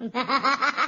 Ha ha ha ha!